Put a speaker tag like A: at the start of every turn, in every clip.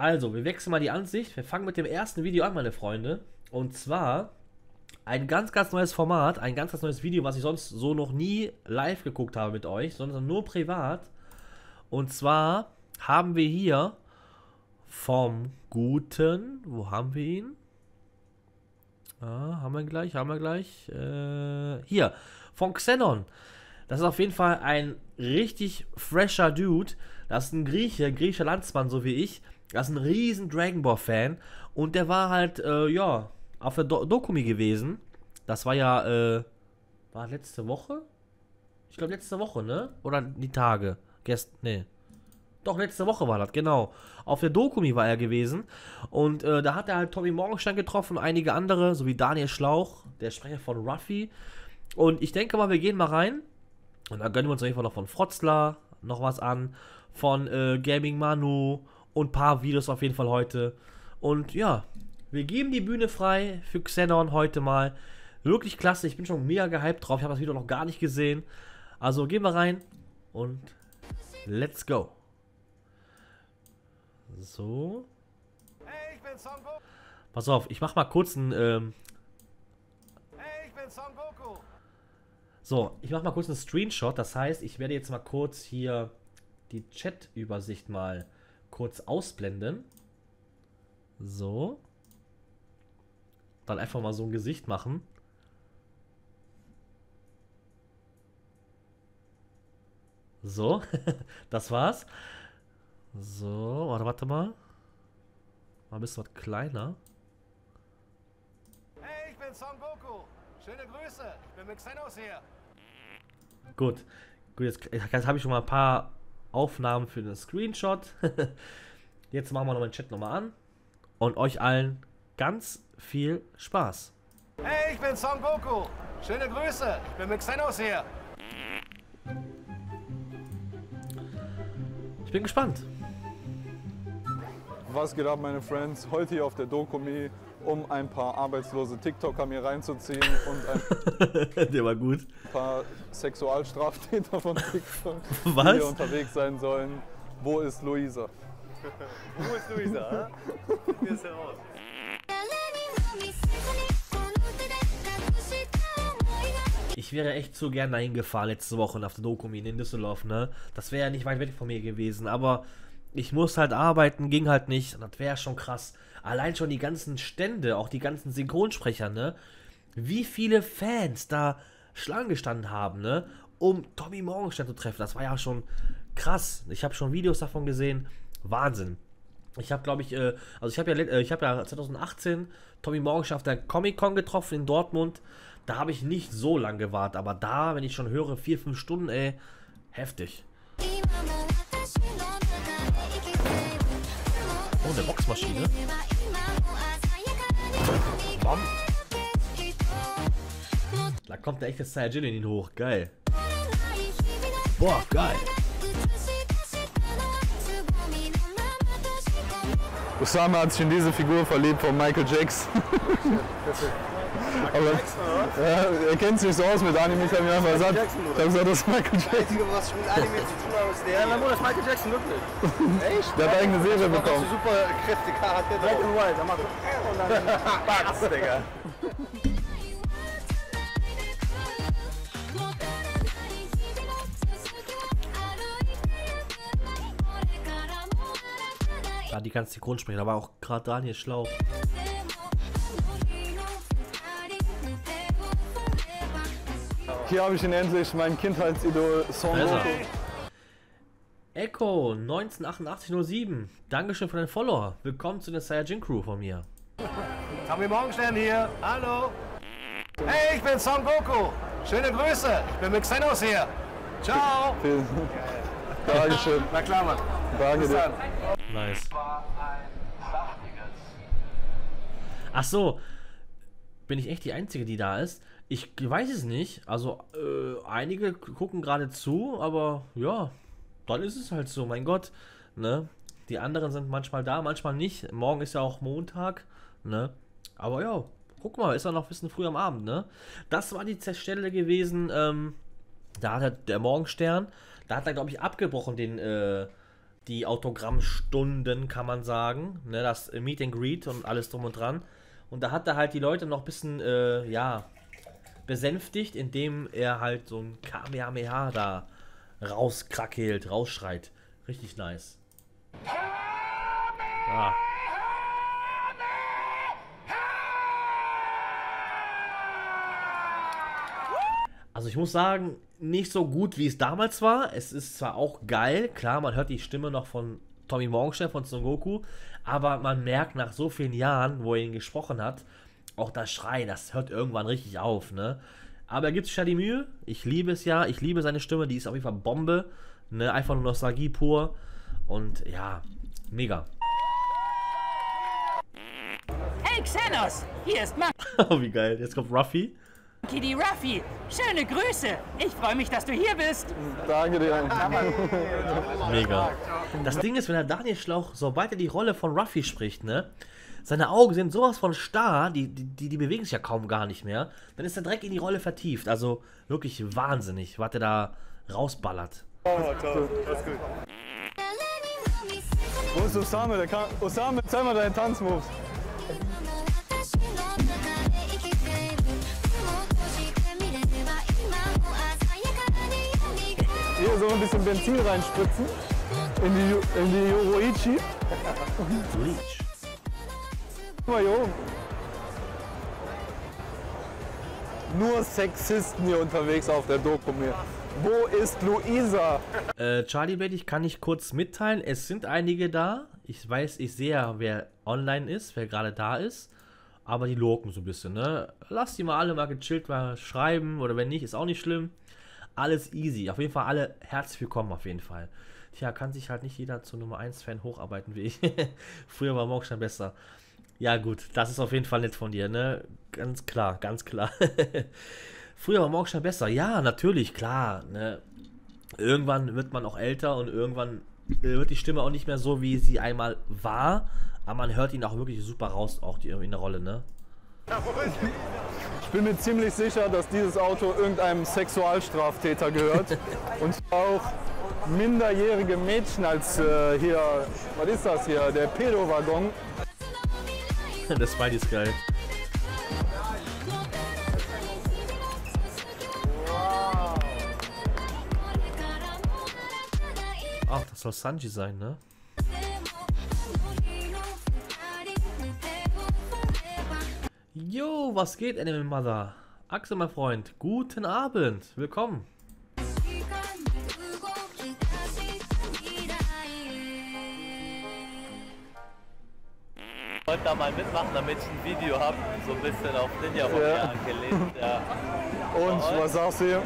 A: Also, wir wechseln mal die Ansicht. Wir fangen mit dem ersten Video an, meine Freunde. Und zwar ein ganz, ganz neues Format, ein ganz, ganz neues Video, was ich sonst so noch nie live geguckt habe mit euch, sondern nur privat. Und zwar haben wir hier vom guten, wo haben wir ihn? Ah, haben wir gleich, haben wir gleich. Äh, hier, von Xenon. Das ist auf jeden Fall ein richtig fresher Dude. Das ist ein Grieche, ein griechischer Landsmann, so wie ich. Das ist ein riesen Dragon Ball Fan. Und der war halt, äh, ja, auf der Do Dokumi gewesen. Das war ja, äh, war letzte Woche? Ich glaube letzte Woche, ne? Oder die Tage? Gestern, ne. Doch, letzte Woche war das, genau. Auf der Dokumi war er gewesen. Und äh, da hat er halt Tommy Morgenstein getroffen, einige andere, sowie Daniel Schlauch, der Sprecher von Ruffy. Und ich denke mal, wir gehen mal rein. Und dann gönnen wir uns auf jeden Fall noch von Frotzler noch was an. Von äh, Gaming Manu und ein paar Videos auf jeden Fall heute. Und ja, wir geben die Bühne frei für Xenon heute mal. Wirklich klasse, ich bin schon mega gehypt drauf. Ich habe das Video noch gar nicht gesehen. Also gehen wir rein und let's go. So. Pass auf, ich mach mal kurz ein. Ähm,
B: Hey, ich bin Son Goku.
A: so, ich mach mal kurz einen Screenshot. Das heißt, ich werde jetzt mal kurz hier die Chat-Übersicht mal kurz ausblenden. So. Dann einfach mal so ein Gesicht machen. So, das war's. So, warte, warte mal. Mal ein bisschen was kleiner.
B: Hey, ich bin Son Goku. Schöne Grüße. Ich bin mit Xenos hier.
A: Gut. Gut, jetzt, jetzt habe ich schon mal ein paar Aufnahmen für den Screenshot. jetzt machen wir noch den Chat nochmal an. Und euch allen ganz viel Spaß.
B: Hey, ich bin Son Goku. Schöne Grüße. Ich bin mit Xenos hier.
A: Ich bin gespannt.
C: Was geht ab, meine Friends? Heute hier auf der Dokumi, um ein paar arbeitslose TikToker mir reinzuziehen und ein
A: Der war gut.
C: paar Sexualstraftäter von TikTok, die
A: Was?
C: hier unterwegs sein sollen. Wo ist Luisa?
B: Wo ist Luisa? Hier ist heraus.
A: Ich wäre echt so gern dahin gefahren letzte Woche auf der Dokumi in Düsseldorf, ne? Das wäre ja nicht weit weg von mir gewesen, aber ich muss halt arbeiten, ging halt nicht. Und das wäre schon krass. Allein schon die ganzen Stände, auch die ganzen Synchronsprecher, ne? Wie viele Fans da Schlangen gestanden haben, ne? Um Tommy Morgenstern zu treffen. Das war ja schon krass. Ich habe schon Videos davon gesehen. Wahnsinn. Ich habe, glaube ich, äh, also ich habe ja, äh, ich habe ja 2018 Tommy Morgenstern auf der Comic-Con getroffen in Dortmund. Da habe ich nicht so lange gewartet, aber da, wenn ich schon höre, vier, fünf Stunden, ey, heftig. Oh, eine Boxmaschine. Bam. Da kommt der echte Saiyajin in ihn hoch. Geil. Boah, geil.
C: Osama hat sich in diese Figur verliebt von Michael Jackson. Aber ja, er kennt sich so aus mit Anime, ich habe mir einfach gesagt, ich habe gesagt, das ist Michael Jackson.
B: Einzige, was ich mit Anime zu tun habe, ist der. Ja, Mamo, das ist Michael Jackson, wirklich. Echt?
C: Der hat eigene Serie
B: Der
C: bekommen.
B: super kräftige Charakter. Black and White, da macht er. Und dann Bugs, Digga.
A: Ja, die ganzen Synchronsprecher, aber auch gerade Daniel Schlauch.
C: Hier habe ich ihn endlich, mein Kindheitsidol Son. Goku.
A: Echo 198807. Dankeschön für deinen Follower. Willkommen zu der Saiyajin Crew von mir.
B: Tommy Morgenstern hier. Hallo. Hey, ich bin Son Goku. Schöne Grüße. Ich bin mit Xenos hier. Ciao.
C: Dankeschön.
B: Na klar, Mann.
C: Danke
B: Bis
C: dir.
B: dann.
A: Nice.
B: War ein saftiges.
A: Ach so. Bin ich echt die Einzige, die da ist? Ich weiß es nicht. Also, äh, einige gucken gerade zu, aber ja, dann ist es halt so, mein Gott. Ne? Die anderen sind manchmal da, manchmal nicht. Morgen ist ja auch Montag, ne? Aber ja, guck mal, ist ja noch ein bisschen früh am Abend, ne? Das war die Stelle gewesen, ähm, da hat er, der Morgenstern, da hat er, glaube ich, abgebrochen den, äh, die Autogrammstunden, kann man sagen. Ne, das Meet and Greet und alles drum und dran. Und da hat er halt die Leute noch ein bisschen, äh, ja, besänftigt, indem er halt so ein Kamehameha da rauskrakeelt, rausschreit. Richtig nice. Ja. Also ich muss sagen, nicht so gut, wie es damals war. Es ist zwar auch geil, klar, man hört die Stimme noch von Tommy Morgenstern von Son Goku, aber man merkt nach so vielen Jahren, wo er ihn gesprochen hat, auch das Schreien, das hört irgendwann richtig auf, ne? Aber er gibt sich ja die Mühe. Ich liebe es ja, ich liebe seine Stimme, die ist auf jeden Fall Bombe, ne? Einfach nur Nostalgie pur und ja, mega.
D: Hey Xenos, hier ist
A: Oh, wie geil. Jetzt kommt Ruffy.
D: D. Ruffy. Schöne Grüße. Ich freue mich, dass du hier bist.
C: Danke dir.
A: Mega. Das Ding ist, wenn der Daniel Schlauch, sobald er die Rolle von Ruffy spricht, ne? Seine Augen sind sowas von starr, die, die, die bewegen sich ja kaum gar nicht mehr. Dann ist er direkt in die Rolle vertieft. Also wirklich wahnsinnig, was er da rausballert.
C: Wo ist Osame? Der kann, Osame, zeig mal deinen Tanzmoves. Hier so ein bisschen Benzin reinspritzen. In die, in die Yoroichi.
A: Bleach.
C: Mal oben. Nur Sexisten hier unterwegs auf der Doku mir. Wo ist Luisa?
A: Äh, Charlie Blade, ich kann nicht kurz mitteilen, es sind einige da. Ich weiß, ich sehe ja, wer online ist, wer gerade da ist. Aber die lurken so ein bisschen, ne? Lass die mal alle mal gechillt mal schreiben oder wenn nicht, ist auch nicht schlimm. Alles easy. Auf jeden Fall alle herzlich willkommen, auf jeden Fall. Tja, kann sich halt nicht jeder zu Nummer 1 Fan hocharbeiten wie ich. Früher war Morg schon besser. Ja, gut, das ist auf jeden Fall nett von dir, ne? Ganz klar, ganz klar. Früher war schon besser. Ja, natürlich, klar, ne? irgendwann wird man auch älter und irgendwann wird die Stimme auch nicht mehr so, wie sie einmal war. Aber man hört ihn auch wirklich super raus, auch die, in der Rolle, ne?
C: Ich bin mir ziemlich sicher, dass dieses Auto irgendeinem Sexualstraftäter gehört. Und auch minderjährige Mädchen als äh, hier, was ist das hier, der Pedo-Waggon.
A: Das Spidey ist geil. Ach, das soll Sanji sein, ne? Jo, was geht, Animal Mother? Axel, mein Freund, guten Abend, willkommen.
E: Wollte da mal mitmachen, damit ich ein Video habe, so ein bisschen auf Ninja Warrior
C: Ja.
E: angelehnt. Ja.
C: Und was sagst du hier?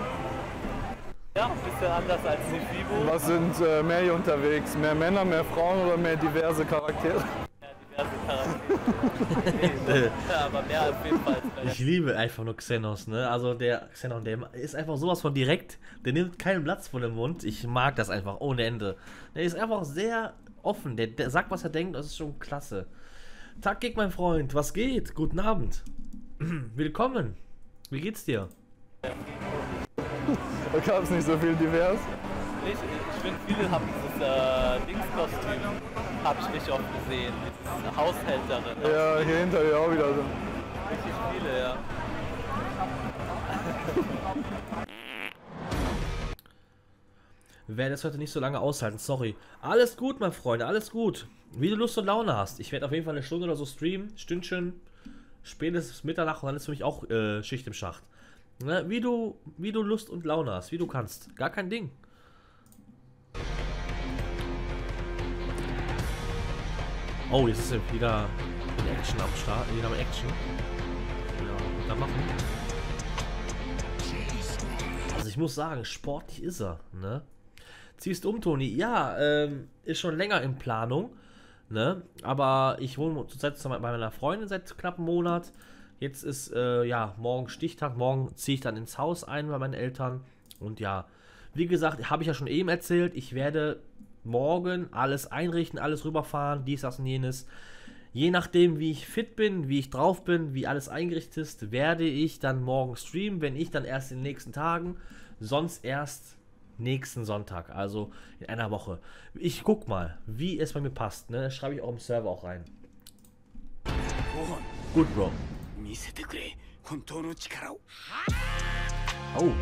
E: ja, ein bisschen anders als die Fibo.
C: Was sind äh, mehr hier unterwegs? Mehr Männer, mehr Frauen oder mehr diverse Charaktere?
E: diverse Charaktere. ja, aber mehr auf jeden Fall.
A: Ich liebe einfach nur Xenos, ne? Also der Xenon, der ist einfach sowas von direkt, der nimmt keinen Platz vor dem Mund. Ich mag das einfach ohne Ende. Der ist einfach sehr offen, der, der sagt, was er denkt, das ist schon klasse. Tag Gig, mein Freund, was geht? Guten Abend. Willkommen. Wie geht's dir?
C: Da gab es nicht so viel divers.
E: Ich, ich finde, viele haben dieses äh, Dingskostüm, habe ich nicht oft gesehen. Dieses Haushälterin.
C: Ja, hier hinter dir auch wieder so.
E: Richtig viele, ja.
A: Wir werden das heute nicht so lange aushalten, sorry. Alles gut, mein Freund, alles gut. Wie du Lust und Laune hast. Ich werde auf jeden Fall eine Stunde oder so streamen, Stündchen, spätestens Mitternacht und dann ist für mich auch äh, Schicht im Schacht. Ne? Wie, du, wie du Lust und Laune hast, wie du kannst. Gar kein Ding. Oh, jetzt ist er wieder in Action am Start. Wieder am Action. Ja, da machen. Also ich muss sagen, sportlich ist er, ne? Ziehst um, Toni? Ja, ähm, ist schon länger in Planung, ne? Aber ich wohne zurzeit bei meiner Freundin seit knapp einem Monat. Jetzt ist, äh, ja, morgen Stichtag. Morgen ziehe ich dann ins Haus ein bei meinen Eltern. Und ja, wie gesagt, habe ich ja schon eben erzählt, ich werde morgen alles einrichten, alles rüberfahren, dies, das und jenes. Je nachdem, wie ich fit bin, wie ich drauf bin, wie alles eingerichtet ist, werde ich dann morgen streamen, wenn ich dann erst in den nächsten Tagen, sonst erst nächsten Sonntag, also in einer Woche. Ich guck mal, wie es bei mir passt. Ne? Das schreibe ich auch im Server auch rein. Gut, Bro. Oh.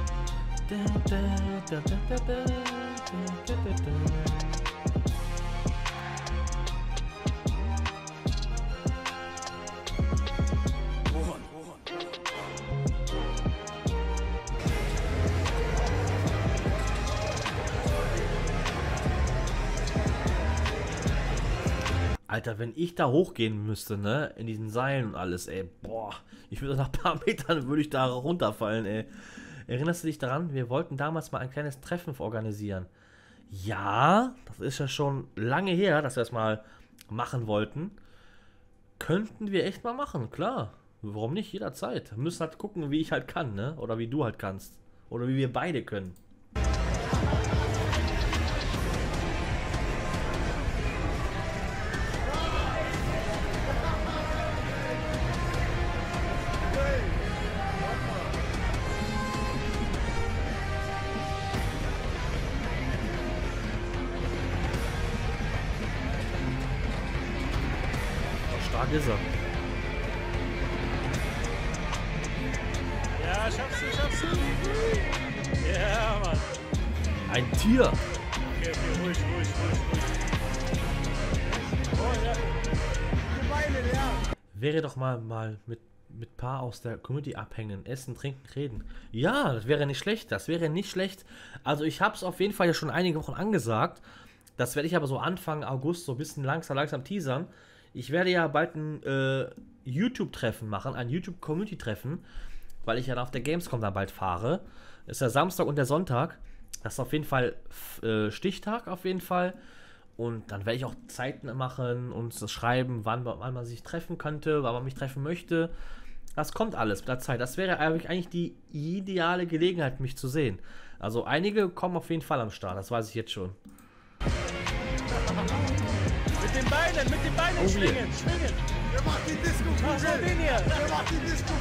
A: Alter, wenn ich da hochgehen müsste, ne, in diesen Seilen und alles, ey, boah, ich würde nach ein paar Metern würde ich da runterfallen, ey. Erinnerst du dich daran? Wir wollten damals mal ein kleines Treffen organisieren. Ja, das ist ja schon lange her, dass wir es mal machen wollten. Könnten wir echt mal machen, klar. Warum nicht? Jederzeit. Müssen halt gucken, wie ich halt kann, ne? Oder wie du halt kannst. Oder wie wir beide können. Aus der Community abhängen, essen, trinken, reden. Ja, das wäre nicht schlecht. Das wäre nicht schlecht. Also ich habe es auf jeden Fall ja schon einige Wochen angesagt. Das werde ich aber so Anfang August so ein bisschen langsam, langsam teasern. Ich werde ja bald ein äh, YouTube-Treffen machen, ein YouTube-Community-Treffen, weil ich ja auf der Gamescom dann bald fahre. Das ist der Samstag und der Sonntag. Das ist auf jeden Fall äh, Stichtag auf jeden Fall. Und dann werde ich auch Zeiten machen und schreiben, wann, wann man sich treffen könnte, wann man mich treffen möchte. Das kommt alles mit der Zeit. Das wäre eigentlich die ideale Gelegenheit, mich zu sehen. Also einige kommen auf jeden Fall am Start, das weiß ich jetzt schon.
F: Mit den Beinen, mit den Beinen
A: Oh,
F: schwingen, schwingen.
B: Wer macht die Disco
F: Mach so den hier.
B: Wer macht die Disco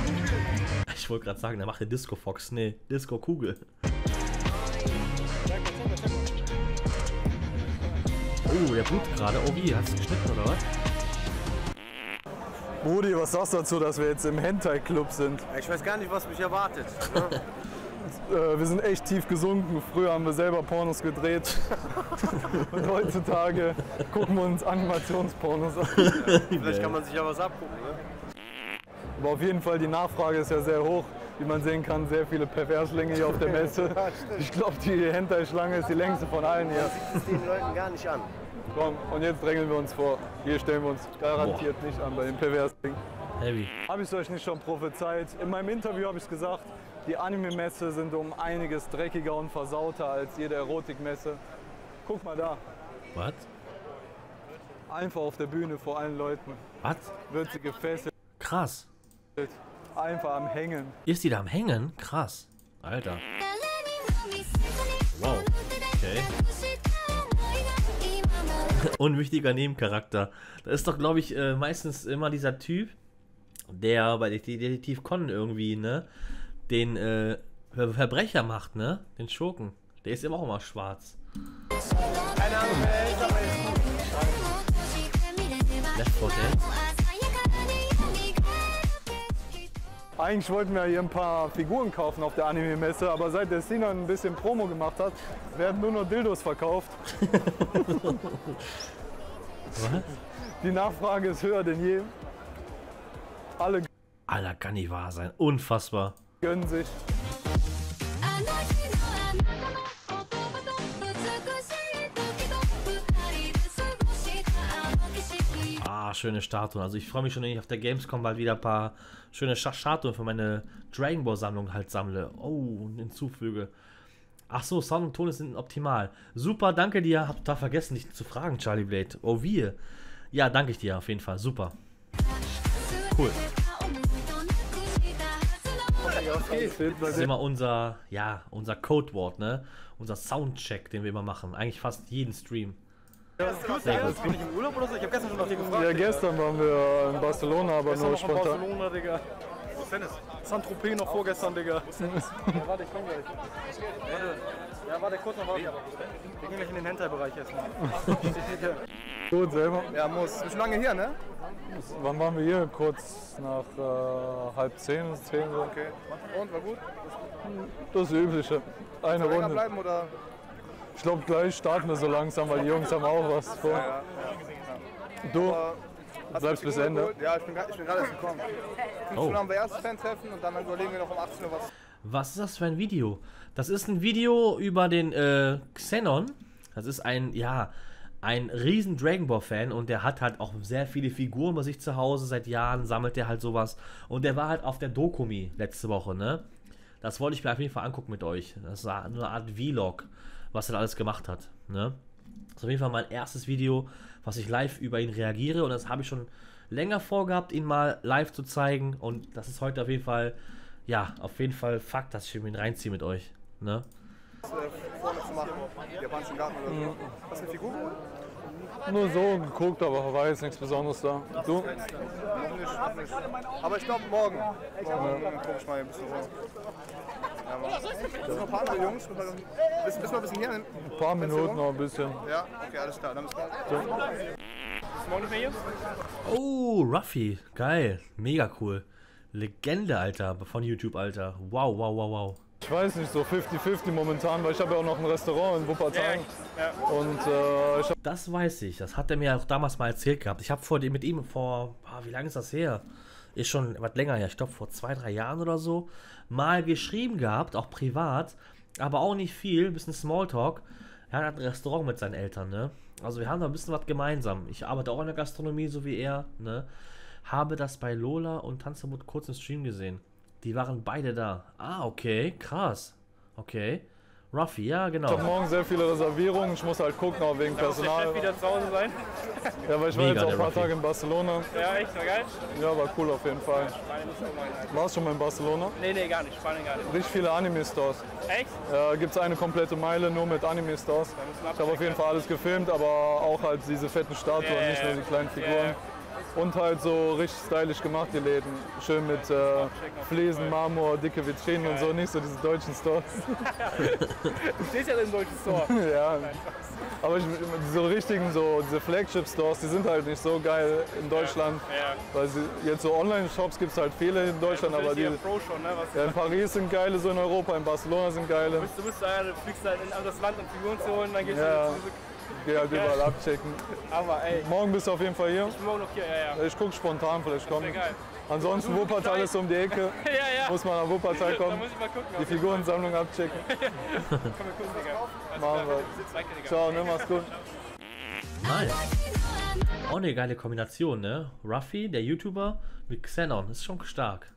A: Ich wollte gerade sagen, der macht eine Disco Fox. Nee, Disco Kugel. Oh, der blutet gerade. Oh, wie? Hast du geschnitten oder was?
C: Brudi, was sagst du dazu, dass wir jetzt im Hentai-Club sind?
B: Ich weiß gar nicht, was mich erwartet. ne?
C: Äh, wir sind echt tief gesunken. Früher haben wir selber Pornos gedreht. Und heutzutage gucken wir uns Animationspornos an.
B: Vielleicht kann man sich ja was abgucken. Ne?
C: Aber auf jeden Fall, die Nachfrage ist ja sehr hoch. Wie man sehen kann, sehr viele Perverslinge hier auf der Messe. Ich glaube, die Hentai-Schlange ist die längste von allen hier.
B: Das den Leuten gar nicht an.
C: Komm, und jetzt drängeln wir uns vor. Hier stellen wir uns garantiert nicht an bei den Perverslingen.
A: Heavy.
C: Habe ich es euch nicht schon prophezeit? In meinem Interview habe ich gesagt, die Anime-Messe sind um einiges dreckiger und versauter als jede Erotikmesse. Guck mal da,
A: Was?
C: einfach auf der Bühne vor allen Leuten
A: Was?
C: wird sie gefesselt,
A: Krass.
C: einfach am Hängen.
A: Ist die da am Hängen? Krass. Alter. Wow. Okay. Unwichtiger Nebencharakter. Das ist doch, glaube ich, äh, meistens immer dieser Typ, der bei Det- Detektiv Conan irgendwie, ne, den äh, Ver Verbrecher macht, ne? Den Schurken. Der ist immer auch immer schwarz.
B: Keine Ahnung.
A: Left 4 Dead.
C: Eigentlich wollten wir hier ein paar Figuren kaufen auf der Anime-Messe, aber seit der Sina ein bisschen Promo gemacht hat, werden nur noch Dildos verkauft.
A: Was?
C: Die Nachfrage ist höher denn je. Alle
A: Alter, kann nicht wahr sein. Unfassbar.
C: gönnen sich.
A: Schöne Statuen. Also ich freue mich schon, wenn ich auf der Gamescom bald wieder ein paar schöne Statuen für meine Dragon Ball Sammlung halt sammle. Oh, und hinzufüge. Ach so, Sound und Ton sind optimal. Super, danke dir. Hab total vergessen, dich zu fragen, Charlie Blade. Oh, wir. Ja, danke ich dir auf jeden Fall. Super. Cool. Das ist immer unser, ja, unser Codewort, ne? Unser Soundcheck, den wir immer machen. Eigentlich fast jeden Stream. Sehr gut.
B: Bin ich im Urlaub oder so? Ich habe gestern schon nach dir gefragt.
C: Ja, gestern waren wir in Barcelona, aber
B: Gestern
C: nur spontan.
B: Barcelona, Digga. Wo ist Dennis? Saint-Tropez noch vorgestern, Digga. Ja, warte, ich komm gleich. Warte.
C: Ja, warte, kurz noch warten. Wir gehen gleich in den Hentai-Bereich erstmal. Gut, selber. Ja, muss. Bist schon lange hier, ne? Wann waren wir hier? Kurz nach äh, halb zehn, zehn so. Okay. Und, war gut? Das Übliche. Eine Runde. bleiben oder? Ich glaube, gleich starten wir so langsam, weil die Jungs haben auch was vor. Ja. Du bleibst bis Ende? Geholt? Ja, ich bin, ich bin gerade erst gekommen. Oh. Schon haben wir erst Fan-Treffen und dann überlegen wir noch um 18 Uhr was.
A: Was ist das für ein Video? Das ist ein Video über den äh, Xenon. Das ist ein, ja, ein riesen Dragon Ball Fan und der hat halt auch sehr viele Figuren bei sich zu Hause. Seit Jahren sammelt der halt sowas. Und der war halt auf der Dokumi letzte Woche, ne? Das wollte ich mir auf jeden Fall angucken mit euch. Das war eine Art Vlog, was er alles gemacht hat, ne? Das ist auf jeden Fall mein erstes Video, was ich live über ihn reagiere und das habe ich schon länger vorgehabt, ihn mal live zu zeigen und das ist heute auf jeden Fall, ja, auf jeden Fall Fakt, dass ich ihn reinziehe mit euch, ne?
C: vorne zu machen, japanischen Garten oder so. Hast du eine Figur? Nur so geguckt, aber war jetzt nichts Besonderes da. Du? Noch nicht, noch nicht. Aber ich glaube morgen. Morgen ja. guck ich mal ein bisschen rum. Ja, sind noch ein paar andere Jungs. Noch ein bisschen hier? Ein paar Minuten noch ein bisschen. Ja, okay, alles klar. Dann bis
A: hier? Oh, Ruffy. Geil. Mega cool. Legende, Alter. Von YouTube, Alter. Wow, wow, wow, wow.
C: Ich weiß nicht, so 50-50 momentan, weil ich habe ja auch noch ein Restaurant in Wuppertal. Ja, ja. Und äh, ich
A: Das weiß ich, das hat er mir auch damals mal erzählt gehabt. Ich habe vor mit ihm vor, ah, wie lange ist das her? Ist schon was länger her, ich glaube vor zwei, drei Jahren oder so, mal geschrieben gehabt, auch privat, aber auch nicht viel, ein bisschen Smalltalk. Er hat ein Restaurant mit seinen Eltern, ne? Also wir haben da ein bisschen was gemeinsam. Ich arbeite auch in der Gastronomie, so wie er, ne? Habe das bei Lola und Tanzverbot kurz im Stream gesehen. Die waren beide da. Ah, okay, krass. Okay. Ruffy, ja, genau.
C: Ich habe morgen sehr viele Reservierungen. Ich muss halt gucken, auch wegen Personal. Muss wieder zu Hause sein? Ja, weil ich war jetzt auch ein paar Ruffy. Tage in Barcelona. Ja, echt? War geil? Ja, war cool auf jeden Fall. Warst du schon mal in Barcelona?
G: Nee, nee, gar nicht. Spanien gar nicht.
C: Richtig viele Anime-Stores.
G: Echt?
C: Ja, gibt es eine komplette Meile nur mit Anime-Stores. Ich habe auf jeden Fall alles gefilmt, aber auch halt diese fetten Statuen, yeah, nicht nur die kleinen Figuren. Yeah. Und halt so richtig stylisch gemacht, die Läden. Schön mit äh, Fliesen, Marmor, dicke Vitrinen und so, nicht so diese deutschen Stores.
G: du stehst ja in deutschen Store.
C: ja. Aber ich, diese richtigen, so diese Flagship-Stores, die sind halt nicht so geil in Deutschland. Ja. Weil sie, jetzt so Online-Shops gibt es halt viele in Deutschland, ja, aber die. Pro schon, ne? ja, in Paris sind geile, so in Europa, in Barcelona sind geile.
G: Du bist, du bist da, du fliegst halt in ein anderes Land, um Figuren zu holen, dann gehst ja. du zurück
C: gehe halt überall abchecken.
G: Aber ey.
C: Morgen bist du auf jeden Fall hier.
G: Ich bin morgen noch hier, ja, ja.
C: Ich guck spontan, vielleicht kommen. geil. Ansonsten Wuppertal ist um die Ecke. ja, ja. Muss man nach Wuppertal kommen. Da muss ich mal gucken. Die Figurensammlung abchecken. Komm, wir gucken, Digga. Machen wir. Ciao, ne, mach's gut.
A: Nice. Auch eine geile Kombination, ne? Ruffy, der YouTuber, mit Xenon. ist schon stark.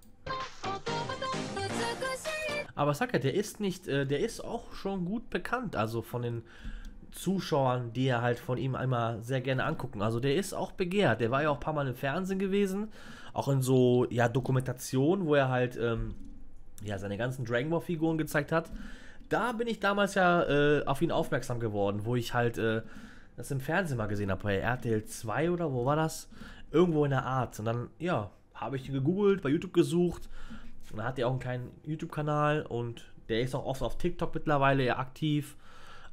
A: Aber sag ja, der ist nicht, äh, der ist auch schon gut bekannt. Also von den Zuschauern, die er halt von ihm einmal sehr gerne angucken. Also der ist auch begehrt. Der war ja auch ein paar Mal im Fernsehen gewesen, auch in so ja Dokumentationen, wo er halt ähm, ja seine ganzen Dragon Ball Figuren gezeigt hat. Da bin ich damals ja äh, auf ihn aufmerksam geworden, wo ich halt äh, das im Fernsehen mal gesehen habe, bei RTL 2 oder wo war das? Irgendwo in der Art. Und dann, ja, habe ich ihn gegoogelt, bei YouTube gesucht. Und dann hat er auch einen kleinen YouTube-Kanal und der ist auch oft auf TikTok mittlerweile eher aktiv.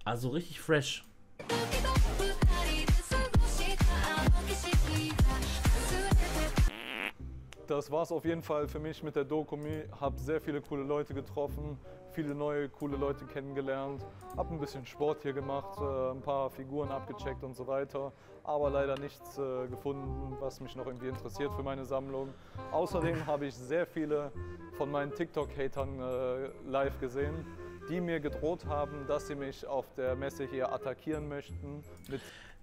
A: Also richtig fresh.
C: Das war es auf jeden Fall für mich mit der Dokumi. Habe sehr viele coole Leute getroffen, viele neue coole Leute kennengelernt. Habe ein bisschen Sport hier gemacht, äh, ein paar Figuren abgecheckt und so weiter. Aber leider nichts äh, gefunden, was mich noch irgendwie interessiert für meine Sammlung. Außerdem habe ich sehr viele von meinen TikTok-Hatern äh, live gesehen die mir gedroht haben, dass sie mich auf der Messe hier attackieren möchten.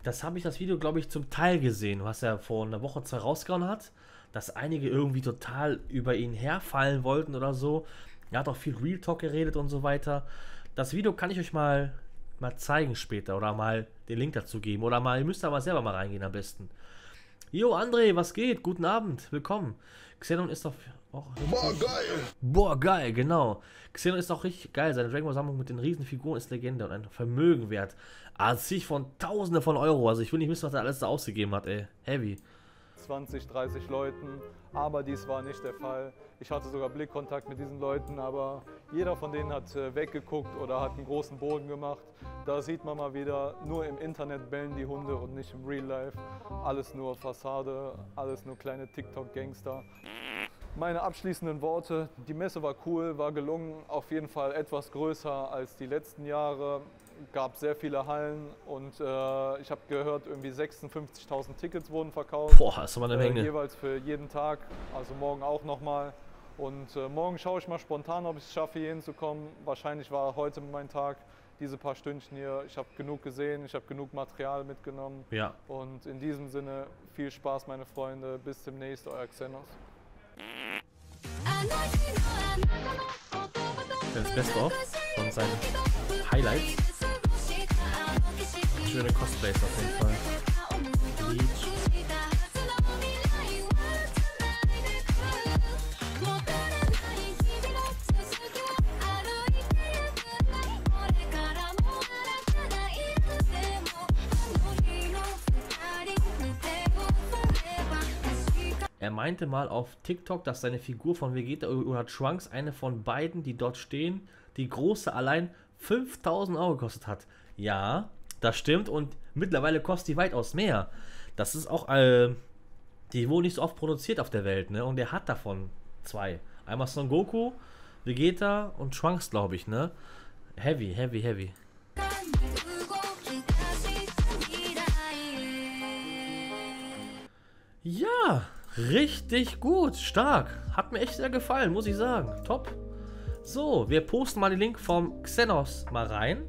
A: das habe ich das Video, glaube ich, zum Teil gesehen, was er vor einer Woche, zwei rausgehauen hat, dass einige irgendwie total über ihn herfallen wollten oder so. Er hat auch viel Real Talk geredet und so weiter. Das Video kann ich euch mal, mal zeigen später oder mal den Link dazu geben oder mal, ihr müsst mal selber mal reingehen am besten. Jo, André, was geht? Guten Abend, willkommen. Xenon ist doch auch. Boah, geil! Boah, geil, genau. Xenon ist auch richtig geil. Seine Dragon Ball Sammlung mit den riesen Figuren ist Legende und ein Vermögen wert. Also sich von Tausende von Euro. Also ich will nicht wissen, was er alles da ausgegeben hat, ey. Heavy.
C: 20, 30 Leuten, aber dies war nicht der Fall. Ich hatte sogar Blickkontakt mit diesen Leuten, aber jeder von denen hat äh, weggeguckt oder hat einen großen Boden gemacht. Da sieht man mal wieder, nur im Internet bellen die Hunde und nicht im Real Life. Alles nur Fassade, alles nur kleine TikTok-Gangster. Meine abschließenden Worte, die Messe war cool, war gelungen, auf jeden Fall etwas größer als die letzten Jahre gab sehr viele Hallen und äh, ich habe gehört, irgendwie 56.000 Tickets wurden verkauft.
A: Boah, das ist aber eine Menge.
C: Äh, jeweils für jeden Tag, also morgen auch nochmal. Und äh, morgen schaue ich mal spontan, ob ich es schaffe, hier hinzukommen. Wahrscheinlich war heute mein Tag, diese paar Stündchen hier. Ich habe genug gesehen, ich habe genug Material mitgenommen.
A: Ja.
C: Und in diesem Sinne, viel Spaß, meine Freunde. Bis demnächst, euer Xenos.
A: Das Beste of von seinen Highlights. Schöne Cosplays auf jeden Fall. Er meinte mal auf TikTok, dass seine Figur von Vegeta oder Trunks, eine von beiden, die dort stehen, die große allein 5000 Euro gekostet hat. Ja, das stimmt und mittlerweile kostet die weitaus mehr. Das ist auch, äh, die wurden nicht so oft produziert auf der Welt, ne? Und er hat davon zwei. Einmal Son Goku, Vegeta und Trunks, glaube ich, ne? Heavy, heavy, heavy. Ja, richtig gut, stark. Hat mir echt sehr gefallen, muss ich sagen. Top. So, wir posten mal den Link vom Xenos mal rein.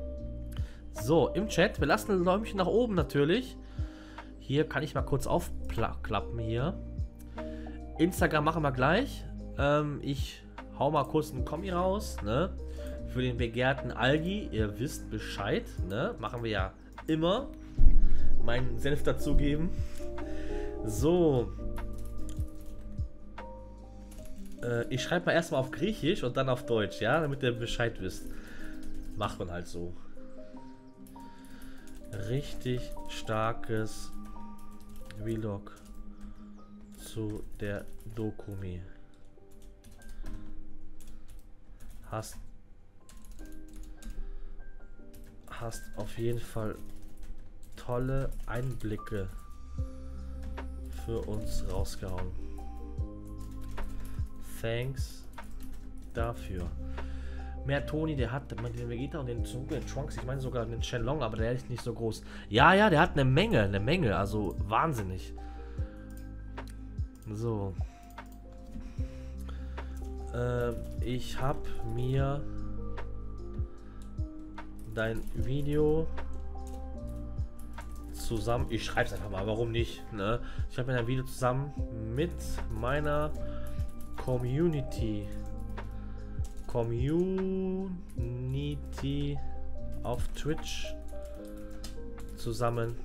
A: So, im Chat. Wir lassen ein Däumchen nach oben natürlich. Hier kann ich mal kurz aufklappen hier. Instagram machen wir gleich. Ähm, ich hau mal kurz einen Kommi raus, ne? Für den begehrten Algi. Ihr wisst Bescheid, ne? Machen wir ja immer. Meinen Senf dazugeben. So. Äh, ich schreibe mal erstmal auf Griechisch und dann auf Deutsch, ja? Damit ihr Bescheid wisst. Macht man halt so. Richtig starkes Vlog zu der Dokumi. Hast hast auf jeden Fall tolle Einblicke für uns rausgehauen. Thanks dafür. Mehr Toni, der hat den Vegeta und den den Trunks, ich meine sogar den Shenlong, aber der ist nicht so groß. Ja, ja, der hat eine Menge, eine Menge, also wahnsinnig. So. Ähm, ich habe mir dein Video zusammen, ich schreibe es einfach mal, warum nicht, ne? Ich habe mir ein Video zusammen mit meiner Community Community auf Twitch zusammen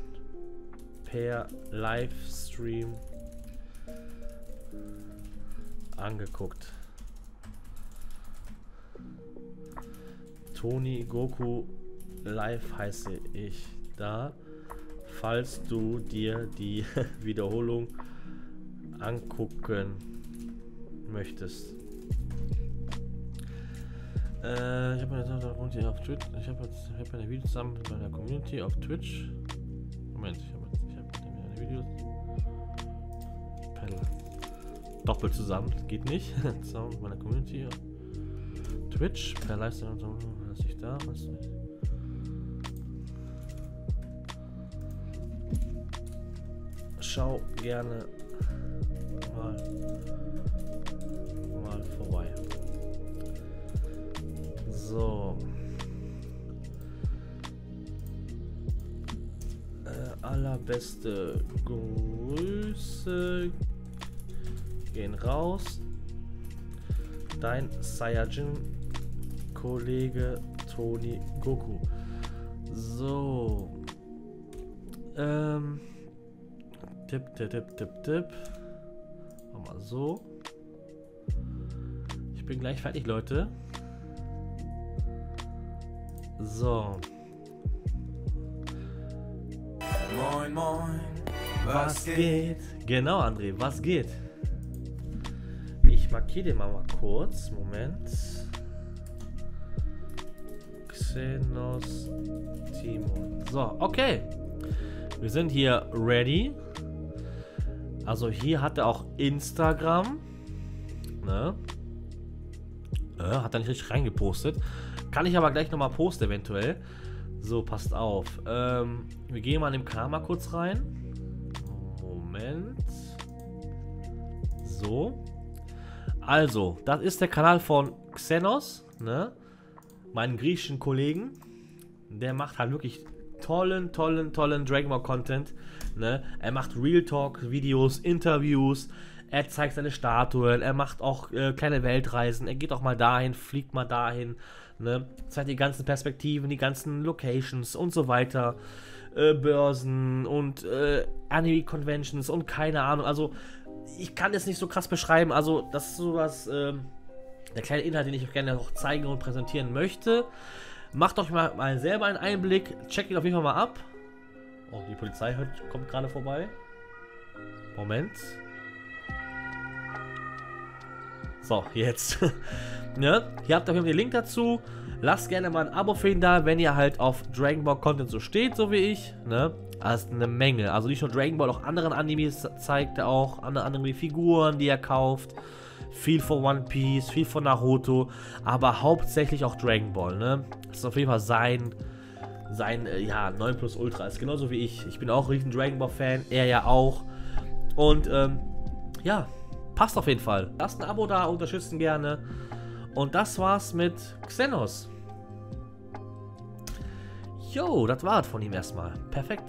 A: per Livestream angeguckt. Toni Goku Live heiße ich da. Falls du dir die Wiederholung angucken möchtest. Äh, ich habe eine auf Twitch. Ich habe hab eine Video zusammen mit meiner Community auf Twitch. Moment, ich habe ich hab eine Video. Pedal. Doppelt zusammen, das geht nicht. zusammen mit meiner Community. Twitch, per Livestream, was ich da, was nicht. Schau gerne mal So. Äh, allerbeste Grüße gehen raus. Dein Saiyajin-Kollege Toni Goku. So. Ähm. Tipp, tipp, tipp, tipp, tipp. Mal so. Ich bin gleich fertig, Leute. So.
H: Moin, moin.
A: Was geht? Genau, André, was geht? Ich markiere den mal, mal kurz. Moment. Xenos Timon. So, okay. Wir sind hier ready. Also hier hat er auch Instagram. Ne? Äh, hat er nicht richtig reingepostet. Kann ich aber gleich nochmal posten, eventuell. So, passt auf. Ähm, wir gehen mal in den Kanal mal kurz rein. Moment. So. Also, das ist der Kanal von Xenos, ne? Meinen griechischen Kollegen. Der macht halt wirklich tollen, tollen, tollen Dragon Ball Content. Ne? Er macht Real Talk Videos, Interviews. Er zeigt seine Statuen. Er macht auch äh, kleine Weltreisen. Er geht auch mal dahin, fliegt mal dahin. Ne? Zeigt die ganzen Perspektiven, die ganzen Locations und so weiter. Äh, Börsen und äh, Anime Conventions und keine Ahnung. Also, ich kann es nicht so krass beschreiben. Also, das ist sowas, ähm, der kleine Inhalt, den ich euch gerne noch zeigen und präsentieren möchte. Macht euch mal, mal selber einen Einblick. Checkt ihn auf jeden Fall mal ab. Oh, die Polizei hört, kommt gerade vorbei. Moment. So, jetzt. ne? Hier habt ihr auf jeden Fall den Link dazu. Lasst gerne mal ein Abo für ihn da, wenn ihr halt auf Dragon Ball Content so steht, so wie ich. Ne? Ist eine Menge. Also nicht nur Dragon Ball, auch anderen Animes zeigt er auch. Andere Anime-Figuren, die er kauft. Viel von One Piece, viel von Naruto. Aber hauptsächlich auch Dragon Ball. Ne? Das ist auf jeden Fall sein, sein äh, ja, 9 Plus Ultra. Ist genauso wie ich. Ich bin auch ein riesen Dragon Ball Fan. Er ja auch. Und ähm, ja, passt auf jeden Fall. Lasst ein Abo da, unterstützen gerne. Und das war's mit Xenos. Jo, das war's von ihm erstmal. Perfekt.